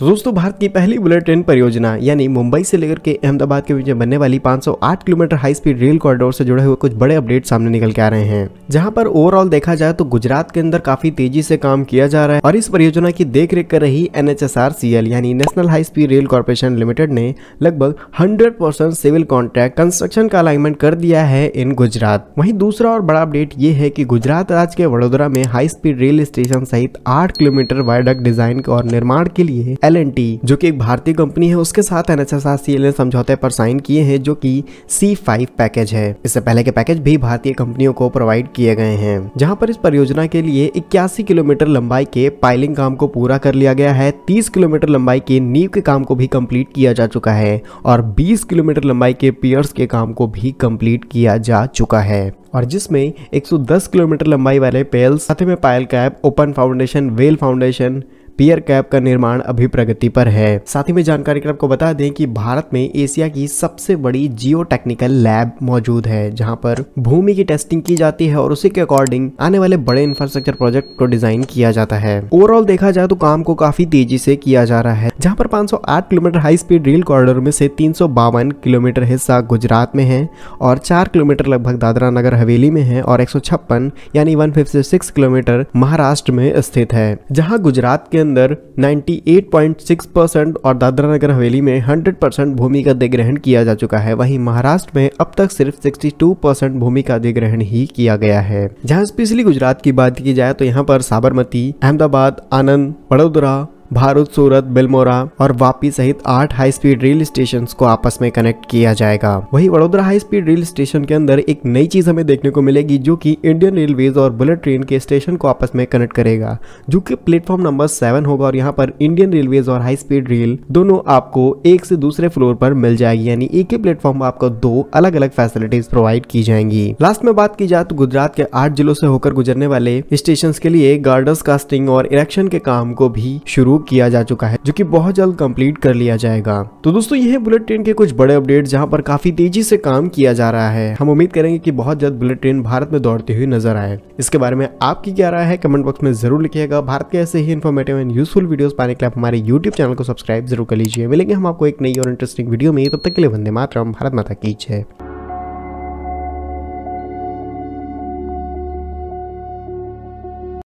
तो दोस्तों, भारत की पहली बुलेट ट्रेन परियोजना, यानी मुंबई से लेकर के अहमदाबाद के बीच बनने वाली 508 kilometre high speed rail corridor से जुड़े हुए कुछ बड़े अपडेट सामने निकल के आ रहे हैं। जहाँ पर ओवरऑल देखा जाए तो गुजरात के अंदर काफ़ी तेज़ी से काम किया जा रहा है और इस परियोजना की देख कर रही एन यानी national high speed rail corporation limited ने लगभग हंड्रेड सिविल कॉन्ट्रैक्ट कंस्ट्रक्शन का अलाइनमेंट कर दिया है इन गुजरात। वही दूसरा और बड़ा अपडेट ये है की गुजरात राज्य के वडोदरा में हाई स्पीड रेल स्टेशन सहित आठ किलोमीटर वायडक डिज़ाइन और निर्माण के लिए एल जो कि एक भारतीय कंपनी है, उसके साथ एनएचएसआरसीएल ने समझौते पर साइन किए हैं, जो कि सी फाइव पैकेज है। इससे पहले के पैकेज भी भारतीय कंपनियों को प्रोवाइड किए गए हैं। जहाँ पर इस परियोजना के लिए इक्यासी किलोमीटर लंबाई के पाइलिंग काम को पूरा कर लिया गया है, तीस किलोमीटर लंबाई के नींव के काम को भी कंप्लीट किया जा चुका है, और बीस किलोमीटर लंबाई के पियर्स के काम को भी कंप्लीट किया जा चुका है। और जिसमें 110 किलोमीटर लंबाई वाले पेल्स, साथ में pile cap open foundation, well foundation pier cap का निर्माण अभी प्रगति पर है। साथ ही में जानकारी आपको बता दें कि भारत में एशिया की सबसे बड़ी जियो टेक्निकल लैब मौजूद है, जहाँ पर भूमि की टेस्टिंग की जाती है और उसी के अकॉर्डिंग आने वाले बड़े इंफ्रास्ट्रक्चर प्रोजेक्ट को डिज़ाइन किया जाता है। ओवरऑल देखा जाए तो काम को काफ़ी तेज़ी से किया जा रहा है, जहाँ पर 508 kilometre high speed rail corridor में से तीन सौ बावन किलोमीटर हिस्सा गुजरात में है और चार किलोमीटर लगभग दादरा नगर हवेली में है और एक सौ छप्पन यानी वन किलोमीटर महाराष्ट्र में स्थित है, जहाँ गुजरात के अंदर 98.6 परसेंट और दादरा नगर हवेली में 100 परसेंट भूमि का अधिग्रहण किया जा चुका है। वहीं महाराष्ट्र में अब तक सिर्फ़ 62 परसेंट भूमि का अधिग्रहण ही किया गया है। जहाँ स्पेशली गुजरात की बात की जाए तो यहाँ पर साबरमती, अहमदाबाद, आनंद, वडोदरा भारत, सूरत, बिलमोरा और वापी सहित आठ हाई स्पीड रेल स्टेशन को आपस में कनेक्ट किया जाएगा। वही Vadodara high speed rail station के अंदर एक नई चीज़ हमें देखने को मिलेगी जो की इंडियन रेलवेज और बुलेट ट्रेन के स्टेशन को आपस में कनेक्ट करेगा, जो की प्लेटफॉर्म नंबर सेवन होगा और यहाँ पर इंडियन रेलवेज और हाई स्पीड रेल दोनों आपको एक से दूसरे फ्लोर पर मिल जाएगी, यानी एक ही प्लेटफॉर्म आपको दो अलग अलग फैसिलिटीज़ प्रोवाइड की जाएँगी। लास्ट में बात की जाए तो गुजरात के आठ जिलों से होकर गुजरने वाले स्टेशन के लिए गार्डर्स कास्टिंग और इलेक्शन के काम को भी शुरू किया जा चुका है, जो कि बहुत जल्द कंप्लीट कर लिया जाएगा। तो दोस्तों, ये है बुलेट ट्रेन के कुछ बड़े अपडेट जहाँ पर काफ़ी तेज़ी से काम किया जा रहा है। हम उम्मीद करेंगे कि बहुत जल्द बुलेट ट्रेन भारत में दौड़ती हुई नज़र आए। इसके बारे में आपकी क्या राय है कमेंट बॉक्स में ज़रूर लिखिएगा। भारत के ऐसे ही इन्फॉर्मेटिव एंड यूजफुल वीडियो पाने के लिए हमारे यूट्यूब चैनल को सब्सक्राइब ज़रूर कर लीजिए। मिलेंगे हम आपको एक नई और इंटरेस्टिंग वीडियो में। तब तक के लिए वंदे मातरम, भारत माता की जय।